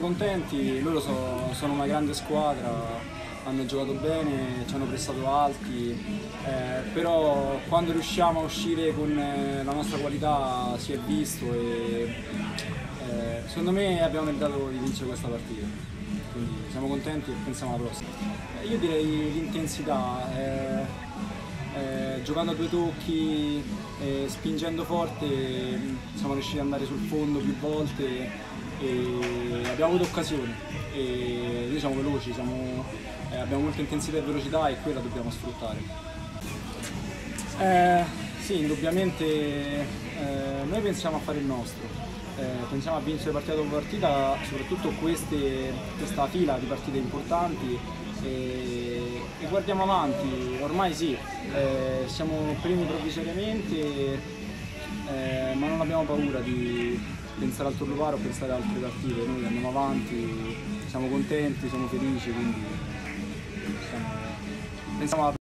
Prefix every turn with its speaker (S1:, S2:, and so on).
S1: contenti, loro so, sono una grande squadra, hanno giocato bene, ci hanno prestato alti, eh, però quando riusciamo a uscire con eh, la nostra qualità si è visto e eh, secondo me abbiamo meritato di vincere questa partita. Quindi siamo contenti e pensiamo alla prossima. Eh, io direi l'intensità, eh, eh, giocando a due tocchi, spingendo forte, siamo riusciti ad andare sul fondo più volte e abbiamo avuto occasioni. E noi siamo veloci, siamo, eh, abbiamo molta intensità e velocità e quella dobbiamo sfruttare. Eh, sì, indubbiamente eh, noi pensiamo a fare il nostro, eh, pensiamo a vincere partita dopo partita, soprattutto queste, questa fila di partite importanti e, e guardiamo avanti, ormai sì, eh, siamo primi provvisoriamente, eh, ma non abbiamo paura di pensare al Torloparo o pensare ad altre partite, noi andiamo avanti, siamo contenti, siamo felici, quindi siamo, pensiamo alla